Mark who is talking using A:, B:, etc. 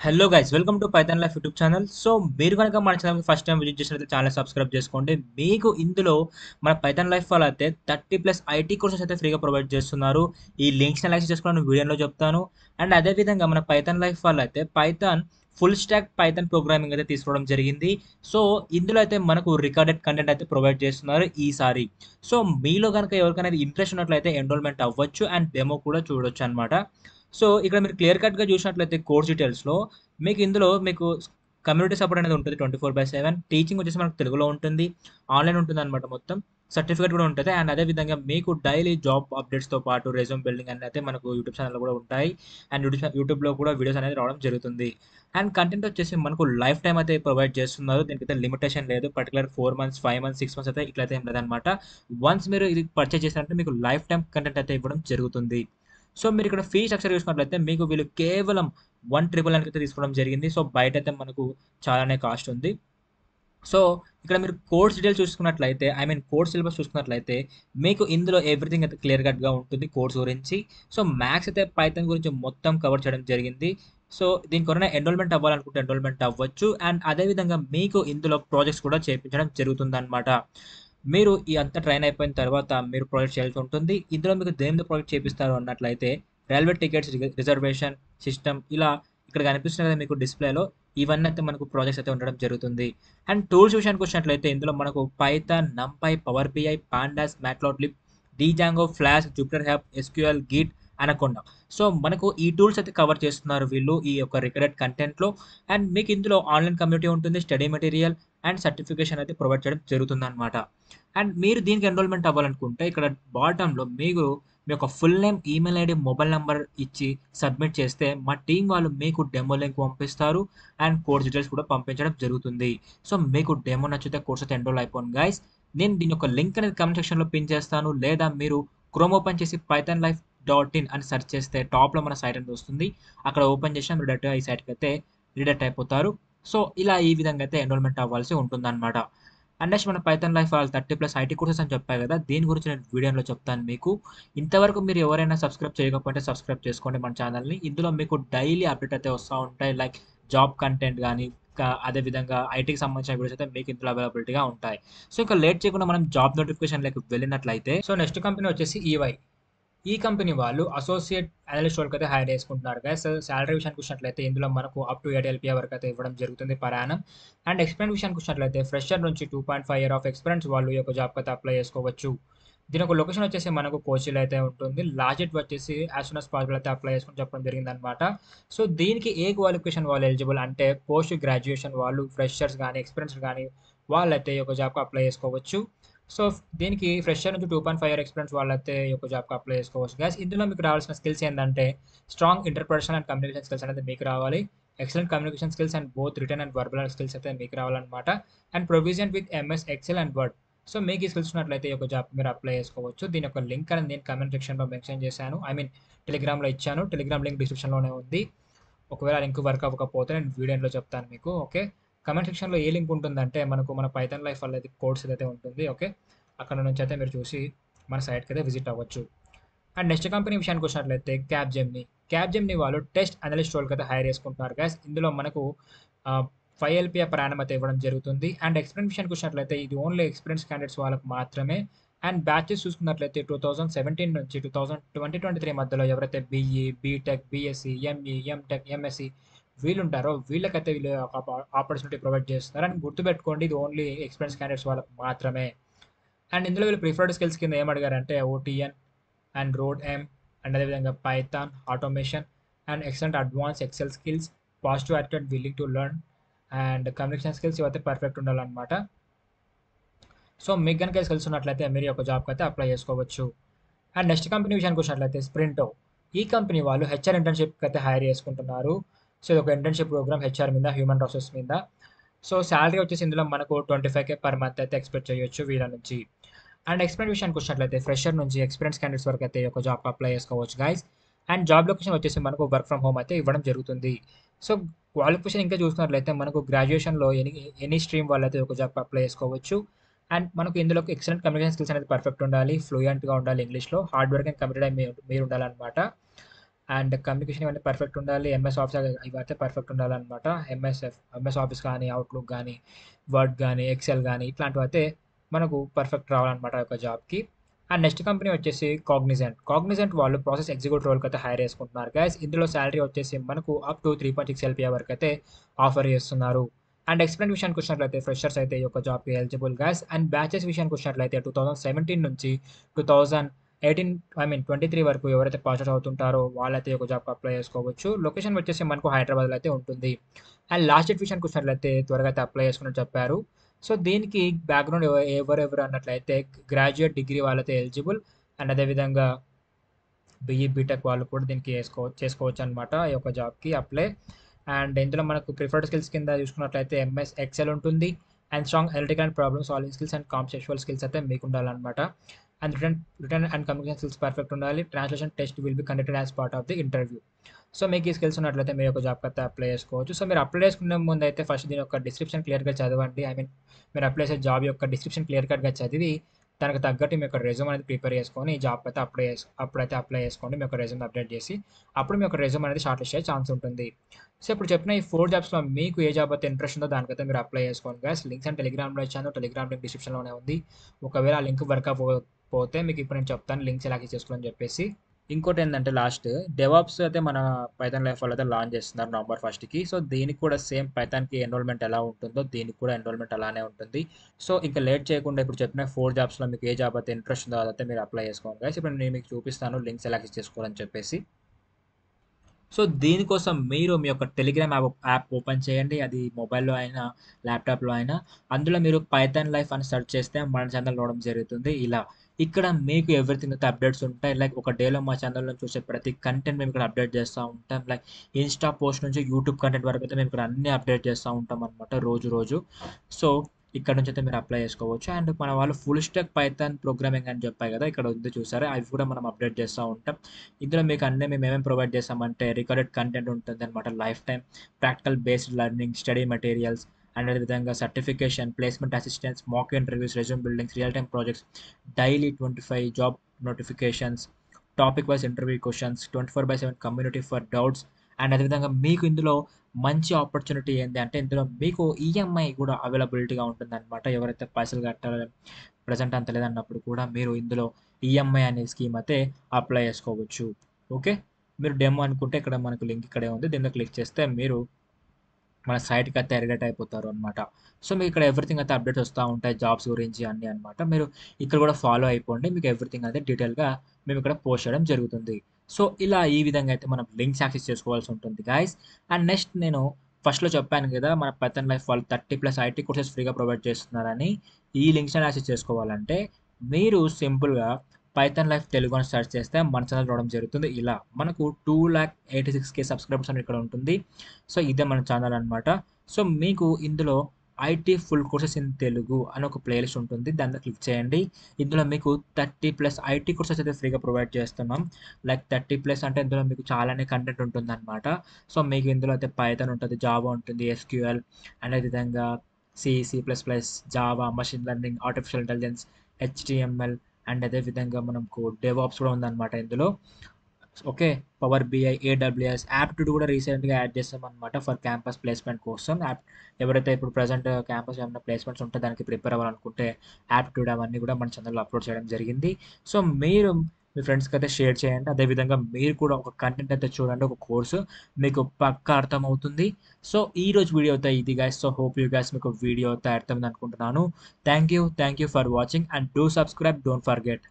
A: Hello guys welcome to Python Life YouTube channel so మీరు కనుక మన ఛానల్ ఫస్ట్ టైం విజిట్ చేసినట్లయితే channel subscribe చేసుకోండి. మీకు ఇందులో మన పైథాన్ లైఫ్ వాళ్ళు అయితే థర్టీ ప్లస్ ఐటీ కోర్సెస్ అయితే ఫ్రీగా ప్రొవైడ్ చేస్తున్నారు. ఈ లింక్స్ అనలైజ్ చేసుకోవడానికి వీడియోలో చెప్తాను. అండ్ అదేవిధంగా మన పైథాన్ లైఫ్ వాళ్ళు అయితే Python full stack Python programming అయితే తీసుకోవడం జరిగింది. సో ఇందులో అయితే మనకు రికార్డెడ్ కంటెంట్ అయితే ప్రొవైడ్ చేస్తున్నారు ఈసారి. సో మీలో కనుక ఎవరికైనా ఇంట్రెస్ట్ ఉన్నట్లయితే ఎన్రోల్మెంట్ అవ్వచ్చు అండ్ డెమో కూడా చూడొచ్చు అనమాట సో ఇక్కడ మీరు క్లియర్ కట్గా చూసినట్లయితే కోర్స్ డీటెయిల్స్లో మీకు ఇందులో మీకు కమ్యూనిటీ సపోర్ట్ అనేది ఉంటుంది twenty four by seven. Teaching వచ్చేసి మనకు తెలుగులో ఉంటుంది. ఆన్లైన్ ఉంటుంది అనమాట మొత్తం. సర్టిఫికేట్ కూడా ఉంటుంది. అండ్ అదేవిధంగా మీకు డైలీ జాబ్ అప్డేట్స్తో పాటు రెజ్యూమ్ బిల్డింగ్ అనేది అయితే మనకు యూట్యూబ్ ఛానల్ కూడా ఉంటాయి. అండ్ యూట్యూబ్ యూట్యూబ్లో కూడా వీడియోస్ అనేది రావడం జరుగుతుంది. అండ్ కంటెంట్ వచ్చేసి మనకు లైఫ్ టైం అయితే ప్రొవైడ్ చేస్తున్నారు. దీనికి అయితే లిమిటేషన్ లేదు. Particular four months five months six months అయితే ఇట్లయితే ఏం లేదనమాట. వన్స్ మీరు ఇది పర్చేస్ చేసినట్టే మీకు లైఫ్ టైం కంటెంట్ అయితే ఇవ్వడం జరుగుతుంది. సో మీరు ఇక్కడ ఫీ స్ట్రక్చర్ చూసుకున్నట్లయితే మీకు వీళ్ళు కేవలం వన్ ట్రిపుల్ నైన్కి అయితే తీసుకోవడం జరిగింది. సో బయట అయితే మనకు చాలానే కాస్ట్ ఉంది. సో ఇక్కడ మీరు కోర్స్ డీటెయిల్ చూసుకున్నట్లయితే ఐ మీన్ కోర్స్ సిలబస్ చూసుకున్నట్లయితే మీకు ఇందులో ఎవ్రీథింగ్ అయితే క్లియర్ కట్గా ఉంటుంది కోర్స్ గురించి. సో మ్యాథ్స్ అయితే పైథన్ గురించి మొత్తం కవర్ చేయడం జరిగింది. సో దీనికి ఎవరైనా ఎన్రోల్మెంట్ అవ్వాలనుకుంటే ఎన్రోల్మెంట్ అవ్వచ్చు. అండ్ అదేవిధంగా మీకు ఇందులో ప్రాజెక్ట్స్ కూడా చేయించడం జరుగుతుందన్నమాట. మీరు ఈ అంతా ట్రైన్ అయిపోయిన తర్వాత మీరు ప్రాజెక్ట్ చేయాల్సి ఉంటుంది. ఇందులో మీకు దేని ప్రాజెక్ట్ చేపిస్తారు అన్నట్లయితే రైల్వే టికెట్స్ రిజర్వేషన్ సిస్టమ్ ఇలా ఇక్కడ కనిపిస్తుంది కదా మీకు డిస్ప్లేలో ఇవన్నీ అయితే మనకు ప్రాజెక్ట్స్ అయితే ఉండడం జరుగుతుంది. అండ్ టూల్స్ విషయానికి వచ్చినట్లయితే ఇందులో మనకు Python NumPy Power BI pandas Matplotlib Django Flask Jupyter హ్యాప్ SQL Git Anaconda so మనకు ఈ టూల్స్ అయితే కవర్ చేస్తున్నారు వీళ్ళు ఈ యొక్క రికార్డెడ్ కంటెంట్లో అండ్ మీకు ఇందులో ఆన్లైన్ కమ్యూనిటీ ఉంటుంది స్టడీ మెటీరియల్ అండ్ సర్టిఫికేషన్ అయితే ప్రొవైడ్ చేయడం జరుగుతుంది అనమాట అండ్ మీరు దీనికి ఎన్రోల్మెంట్ అవ్వాలనుకుంటే ఇక్కడ బాటంలో మీరు మీ యొక్క full name email ID mobile number ఇచ్చి సబ్మిట్ చేస్తే మా టీం వాళ్ళు మీకు డెమో లింక్ పంపిస్తారు అండ్ కోర్స్ డీటెయిల్స్ కూడా పంపించడం జరుగుతుంది. సో మీకు డెమో నచ్చితే కోర్స్ అయితే ఎన్రోల్ అయిపోను గైస్ నేను దీని యొక్క లింక్ అనేది కమెంట్ సెక్షన్లో పిన్ చేస్తాను. లేదా మీరు క్రోమ్ ఓపెన్ చేసి పైథాన్ లైఫ్ డాట్ ఇన్ అని సెర్చ్ చేస్తే టాప్లో మన సైట్ అనేది వస్తుంది. అక్కడ ఓపెన్ చేసిన మీరు డైరెక్ట్గా ఈ సైట్కి అయితే రిడక్ట్ అయిపోతారు. సో ఇలా ఈ విధంగా అయితే ఎన్రోల్మెంట్ అవ్వాల్సి ఉంటుందన్నమాట. అండ్ నెక్స్ట్ మన పైథన్ లైఫ్ వాళ్ళు థర్టీ ప్లస్ ఐటీ కోర్సెస్ అని చెప్పాయి కదా దీని గురించి నేను వీడియోలో చెప్తాను మీకు. ఇంతవరకు మీరు ఎవరైనా సబ్స్క్రైబ్ చేయకపోతే సబ్స్క్రైబ్ చేసుకోండి మన ఛానల్ని ఇందులో మీకు డైలీ అప్డేట్ అయితే వస్తూ ఉంటాయి. లైక్ జాబ్ కంటెంట్ కానీ అదేవిధంగా ఐటీకి సంబంధించిన వీడియోస్ అయితే మీకు ఇందులో అవైలబిలిటీగా ఉంటాయి. సో ఇంకా లేట్ చేయకుండా మనం జాబ్ నోటిఫికేషన్లోకి వెళ్ళినట్లయితే సో నెక్స్ట్ కంపెనీ వచ్చేసి ఈవై ఈ కంపెనీ వాళ్ళు అసోసియేట్ అనలిస్ట్ వాళ్ళకి అయితే హైర్ చేసుకుంటున్నారు గైస్ సో శాలరీ విషయానికి వచ్చినట్లయితే ఇందులో మనకు అప్ టు ఎయిట్ ఎల్పిఐ వరకు అయితే ఇవ్వడం జరుగుతుంది పరాణం. అండ్ ఎక్స్పీరియన్స్ విషయానికి వచ్చినట్లయితే ఫ్రెషర్ నుంచి two point five year of experience వాళ్ళు ఈ యొక్క జాబ్కి అయితే అప్లై చేసుకోవచ్చు. దీని ఒక లొకేషన్ వచ్చేసి మనకు కోచిలో అయితే ఉంటుంది. లాజెట్ వచ్చేసి యాజ్ సూన్ అస్ పాసిబుల్ అయితే అప్లై చేసుకుని చెప్పడం జరిగింది అనమాట సో దీనికి ఏ క్వాలిఫికేషన్ వాళ్ళు ఎలిజిబుల్ అంటే పోస్ట్ గ్రాడ్యుయేషన్ వాళ్ళు ఫ్రెషర్స్ కానీ ఎక్స్పీరియన్స్ కానీ వాళ్ళైతే ఈ యొక్క జాబ్కి అప్లై చేసుకోవచ్చు. సో దీనికి ఫ్రెషర్ నుంచి two point five year experience వాళ్ళైతే ఈ యొక్క జాబ్కి అప్లై చేసుకోవచ్చు. గ్యాస్ ఇందులో మీకు రావాల్సిన స్కిల్స్ ఏంటంటే strong interpretation and communication skills అనేది మీకు రావాలి. Excellent communication skills and both written and verbal skills అయితే మీకు రావాలన్నమాట. And proficiency with MS Excel and Word so మీకు ఈ స్కిల్స్ ఉన్నట్లయితే ఈ యొక్క జాబ్ మీరు అప్లై చేసుకోవచ్చు. దీని యొక్క లింక్ అనేది నేను కమెంట్ సెక్షన్లో మెన్షన్ చేశాను. ఐ మీన్ టెలిగ్రామ్లో ఇచ్చాను. టెలిగ్రామ్ లింక్ డిస్క్రిప్షన్లోనే ఉంది. ఒకవేళ లింక్ వర్క్ అవ్వకపోతే నేను వీడియోలో చెప్తాను మీకు. ఓకే కమెంట్ సెక్షన్లో ఏ లింక్ ఉంటుందంటే మనకు మన పైథాన్ లైఫ్ అనేది కోర్స్ అయితే ఉంటుంది ఓకే అక్కడ నుంచి అయితే మీరు చూసి మన సైట్కి అయితే విజిట్ అవ్వచ్చు. అండ్ నెక్స్ట్ కంపెనీ విషయానికి వచ్చినట్లయితే క్యాబ్ జెమ్ని క్యాబ్ జెమ్ని వాళ్ళు టెస్ట్ అనలిస్ట్ రోల్కి అయితే హైర్ చేసుకుంటున్నారు గ్యాస్ ఇందులో మనకు ఫైవ్ ఎల్పిఐ ప్రయాణం అయితే ఇవ్వడం జరుగుతుంది. అండ్ ఎక్స్పీరియన్స్ విషయానికి వచ్చినట్లయితే ఇది ఓన్లీ ఎక్స్పీరియన్స్ క్యాండిడేట్స్ వాళ్ళకి మాత్రమే. అండ్ బ్యాచెస్ చూసుకున్నట్లయితే టూ థౌసండ్ సెవెంటీన్ నుంచి two thousand twenty twenty three మధ్యలో ఎవరైతే BE BTech BSc ME MTech MSc వీళ్ళు ఉంటారో వీళ్ళకైతే వీళ్ళు ఆపర్చునిటీ ప్రొవైడ్ చేస్తున్నారు అండ్ గుర్తుపెట్టుకోండి ఇది ఓన్లీ ఎక్స్పీరియన్స్ క్యాండిడేట్స్ వాళ్ళకి మాత్రమే. అండ్ ఇందులో వీళ్ళు ప్రిఫర్డ్ స్కిల్స్ కింద ఏమడిగారంటే OTN and road M and అదేవిధంగా Python automation and excellent advance Excel skills positive attitude willing to learn and communication skills ఇవైతే పర్ఫెక్ట్ ఉండాలన్నమాట. సో మీకు కనుక స్కిల్స్ ఉన్నట్లయితే మీరు ఒక జాబ్కి అయితే అప్లై చేసుకోవచ్చు. అండ్ నెక్స్ట్ కంపెనీ విషయానికి వచ్చినట్లయితే స్ప్రింటో. ఈ కంపెనీ వాళ్ళు హెచ్ఆర్ ఇంటర్న్షిప్కి అయితే హైర్ చేసుకుంటున్నారు. సో ఇది ఒక ఇంటర్న్షిప్ ప్రోగ్రామ్ హెచ్ఆర్ మీద హ్యూమన్ రిసోర్స్ మీద. సో శాలరీ వచ్చేసి ఇందులో మనకు twenty five K per month అయితే ఎక్స్పెక్ట్ చేయొచ్చు వీళ్ళ నుంచి. అండ్ ఎక్స్పీరియన్స్ విషయానికి వచ్చినట్లయితే ఫ్రెషర్ నుంచి ఎక్స్పీరియన్స్ క్యాండిడేట్స్ వరకు అయితే ఒక జాబ్ అప్లై చేసుకోవచ్చు గైస్ అండ్ జాబ్ లొకేషన్ వచ్చేసి మనకు వర్క్ ఫ్రమ్ హోమ్ అయితే ఇవ్వడం జరుగుతుంది. సో క్వాలిఫికేషన్ ఇంకా చూసుకున్నట్లయితే మనకు గ్రాడ్యుయేషన్లో ఎనీ ఎనీ స్ట్రీమ్ వాళ్ళైతే ఒక జాబ్ అప్లై చేసుకోవచ్చు. అండ్ మనకు ఇందులో ఎక్సలెంట్ కమ్యూనికేషన్ స్కిల్స్ అనేది పర్ఫెక్ట్ ఉండాలి ఫ్లూయెంట్గా ఉండాలి ఇంగ్లీష్లో హార్డ్ వర్క్ అండ్ కమిటెడ్ మీరు ఉండాలన్నమాట. అండ్ కమ్యూనికేషన్ ఇవన్నీ పర్ఫెక్ట్ ఉండాలి. ఎంఎస్ ఆఫీస్ ఇవైతే పర్ఫెక్ట్ ఉండాలన్నమాట. ఎంఎస్ఎఫ్ ఎంఎస్ ఆఫీస్ కానీ అవుట్లుక్ కానీ వర్డ్ కానీ ఎక్సెల్ కానీ ఇట్లాంటివి అయితే మనకు పర్ఫెక్ట్ రావాలన్నమాట ఆ యొక్క జాబ్కి అండ్ నెక్స్ట్ కంపెనీ వచ్చేసి కాగ్నిజెంట్ కాగ్నిజెంట్ వాళ్ళు ప్రాసెస్ ఎగ్జిక్యూటివ్ రోల్కి అయితే హైర్ చేసుకుంటున్నారు గైస్ ఇందులో శాలరీ వచ్చేసి మనకు up to three point six LPA వరకు అయితే ఆఫర్ చేస్తున్నారు. అండ్ ఎక్స్పెరిమెంట్ విషయానికి వచ్చినట్లయితే ఫ్రెషర్స్ అయితే ఈ యొక్క జాబ్కి ఎలిజిబుల్ గైస్ అండ్ బ్యాచెస్ విషయానికి వచ్చినట్లయితే టూ థౌసండ్ సెవెంటీన్ నుంచి two thousand eighteen I mean twenty three వరకు ఎవరైతే పాస్ అవుట్ అవుతుంటారో వాళ్ళైతే ఒక జాబ్కి అప్లై చేసుకోవచ్చు. లొకేషన్ వచ్చేసి మనకు హైదరాబాద్లో అయితే ఉంటుంది. అండ్ లాస్ట్ డేట్ విషయానికి వచ్చినట్లయితే త్వరగా అయితే అప్లై చేసుకుని చెప్పారు. సో దీనికి బ్యాక్గ్రౌండ్ ఎవరెవరు అన్నట్లయితే గ్రాడ్యుయేట్ డిగ్రీ వాళ్ళైతే ఎలిజిబుల్ అండ్ అదేవిధంగా బీఈ బీటెక్ వాళ్ళు కూడా దీనికి వేసుకో చేసుకోవచ్చు అనమాట ఈ యొక్క జాబ్కి అప్లై అండ్ ఇందులో మనకు ప్రిఫర్డ్ స్కిల్స్ కింద చూసుకున్నట్లయితే ఎంఎస్ ఎక్సెల్ ఉంటుంది. And strong electrical and problem solving skills and conceptual skills అయితే మీకు ఉండాలన్నమాట. And written written and communication skills perfect ఉండాలి. Translation test will be conducted as part of the interview so మీకు ఈ skills ఉన్నట్లయితే మీరు ఒక జాబ్కి అయితే అప్లై చేసుకోవచ్చు. సో మీరు అప్లై చేసుకునే ముందు అయితే ఫస్ట్ దీని యొక్క డిస్క్రిప్షన్ క్లియర్గా చదవండి. ఐ మీన్ మీరు అప్లై చేసే జాబ్ యొక్క డిస్క్రిప్షన్ క్లియర్ కట్గా చదివి దానికి తగ్గట్టు మీ యొక్క రెజ్యూమ్ అనేది ప్రిపేర్ చేసుకొని ఈ జాబ్ అయితే అప్లై చేసు అప్పుడైతే అప్లై చేసుకోండి. మీ యొక్క రెజ్యూమ్ అప్డేట్ చేసి అప్పుడు మీ యొక్క రెజ్యూమ్ అనేది షార్ట్ లిస్ట్ అయ్యే ఛాన్స్ ఉంటుంది. సో ఇప్పుడు చెప్పిన ఈ ఫోర్ జాబ్స్లో మీకు ఏ జాబ్ అయితే ఇంట్రెస్ట్ ఉందో దానికైతే మీరు అప్లై చేసుకోండి గ్యాస్ లింక్స్ అండ్ టెలిగ్రామ్లో ఇచ్చాను. టెలిగ్రామ్ లింక్ డిస్క్రిప్షన్లోనే ఉంది. ఒకవేళ ఆ లింక్ వర్క్ పోతే మీకు ఇప్పుడు నేను చెప్తాను లింక్స్ ఎలా చేసుకోవాలని చెప్పేసి. ఇంకోటి ఏంటంటే లాస్ట్ డెవాప్స్ అయితే మన పైథాన్ లైఫ్ వాళ్ళు అయితే లాంచ్ చేస్తున్నారు నవంబర్ ఫస్ట్కి సో దీనికి కూడా సేమ్ పైథాన్కి ఎన్రోల్మెంట్ ఎలా ఉంటుందో దీనికి కూడా ఎన్రోల్మెంట్ అలానే ఉంటుంది. సో ఇంకా లేట్ చేయకుండా ఇప్పుడు చెప్పిన ఫోర్ జాబ్స్లో మీకు ఏ జాబ్ అయితే ఇంట్రెస్ట్ ఉందో అదైతే మీరు అప్లై చేసుకోండి కానీ ఇప్పుడు నేను మీకు చూపిస్తాను లింక్స్ ఎలా చేసుకోవాలని చెప్పేసి. సో దీనికోసం మీరు మీ యొక్క టెలిగ్రామ్ యాప్ యాప్ ఓపెన్ చేయండి. అది మొబైల్లో అయినా ల్యాప్టాప్లో అయినా. అందులో మీరు పైథాన్ లైఫ్ అని సెర్చ్ చేస్తే మన ఛానల్ రావడం జరుగుతుంది. ఇలా ఇక్కడ మీకు ఎవ్రీథింగ్ అయితే అప్డేట్స్ ఉంటాయి. లైక్ ఒక డేలో మా ఛానల్లో చూసే ప్రతి కంటెంట్ మేము ఇక్కడ అప్డేట్ చేస్తూ ఉంటాం. లైక్ ఇన్స్టా పోస్ట్ నుంచి యూట్యూబ్ కంటెంట్ వరకు అయితే మేము ఇక్కడ అన్ని అప్డేట్ చేస్తూ ఉంటాం అనమాట రోజు రోజు. సో ఇక్కడ నుంచి అయితే మీరు అప్లై చేసుకోవచ్చు. అండ్ మన వాళ్ళు ఫుల్ స్టాక్ పైథాన్ ప్రోగ్రామింగ్ అని చెప్పాయి కదా ఇక్కడ ఉంది చూసారా? అవి కూడా మనం అప్డేట్ చేస్తూ ఉంటాం. ఇందులో మీకు అన్నీ మేము ఏమేమి ప్రొవైడ్ చేస్తామంటే రికార్డెడ్ కంటెంట్ ఉంటుంది అనమాట lifetime practical based learning study materials and అదేవిధంగా certification placement assistance mock interviews resume buildings real time projects daily twenty five job notifications topic wise interview questions twenty four by seven community for doubts and అదేవిధంగా మీకు ఇందులో మంచి opportunity ఏంటి అంటే ఇందులో మీకు EMI కూడా అవైలబిలిటీగా ఉంటుంది అనమాట ఎవరైతే పైసలు కట్టాలి ప్రజెంట్ అంత లేదన్నప్పుడు కూడా మీరు ఇందులో ఈఎంఐ అనే స్కీమ్ అయితే అప్లై చేసుకోవచ్చు. ఓకే మీరు డెమో అనుకుంటే ఇక్కడ మనకు లింక్ ఇక్కడే ఉంది. దీనిలో క్లిక్ చేస్తే మీరు మన సైట్కి అయితే ఎరగట్ అయిపోతారు అనమాట సో మీకు ఇక్కడ ఎవ్రీథింగ్ అయితే అప్డేట్స్ వస్తూ ఉంటాయి జాబ్స్ గురించి అన్నీ అనమాట మీరు ఇక్కడ కూడా ఫాలో అయిపోండి మీకు ఎవ్రీథింగ్ అయితే డీటెయిల్గా మేము ఇక్కడ పోస్ట్ చేయడం జరుగుతుంది. సో ఇలా ఈ విధంగా అయితే మనం లింక్స్ యాక్సెస్ చేసుకోవాల్సి ఉంటుంది గాయస్ అండ్ నెక్స్ట్ నేను ఫస్ట్లో చెప్పాను కదా మన పైథాన్ లైఫ్ వాళ్ళు థర్టీ ప్లస్ ఐటీ కోర్సెస్ ఫ్రీగా ప్రొవైడ్ చేస్తున్నారని. ఈ లింక్స్ని యాక్సెస్ చేసుకోవాలంటే మీరు సింపుల్గా పైథాన్ లైఫ్ తెలుగు అని సెర్చ్ చేస్తే మన ఛానల్ రావడం జరుగుతుంది. ఇలా మనకు two lakh eighty six K subscribers అని ఇక్కడ ఉంటుంది. సో ఇదే మన ఛానల్ అనమాట సో మీకు ఇందులో IT full courses in Telugu అని ఒక ప్లేలిస్ట్ ఉంటుంది. దాంట్లో క్లిక్ చేయండి. ఇందులో మీకు థర్టీ ప్లస్ ఐటీ కోర్సెస్ అయితే ఫ్రీగా ప్రొవైడ్ చేస్తున్నాం. లైక్ థర్టీ ప్లస్ అంటే ఇందులో మీకు చాలానే కంటెంట్ ఉంటుంది అనమాట సో మీకు ఇందులో అయితే పైథాన్ ఉంటుంది జావా ఉంటుంది ఎస్క్యూఎల్ అండ్ అదేవిధంగా C C plus plus Java machine learning artificial intelligence HTML and అదేవిధంగా మనకు డెవాప్స్ కూడా ఉందన్నమాట ఇందులో. Okay Power BI AWS aptitude కూడా రీసెంట్గా యాడ్ చేస్తాం అనమాట ఫర్ క్యాంపస్ ప్లేస్మెంట్ కోసం. యాప్ ఎవరైతే ఇప్పుడు ప్రజెంట్ క్యాంపస్ ఏమైనా ప్లేస్మెంట్స్ ఉంటే దానికి ప్రిపేర్ అవ్వాలనుకుంటే యాప్టిట్యూడ్ అవన్నీ కూడా మన ఛానల్లో అప్లోడ్ చేయడం జరిగింది. సో మీరు మీ ఫ్రెండ్స్కి అయితే షేర్ చేయండి. అదేవిధంగా మీరు కూడా ఒక కంటెంట్ అయితే చూడండి ఒక కోర్సు మీకు పక్కా అర్థమవుతుంది. సో ఈ రోజు వీడియో అయితే ఇది guys so hope you guys మీకు వీడియో అయితే అర్థమైంది అనుకుంటున్నాను. Thank you thank you for watching and do subscribe don't forget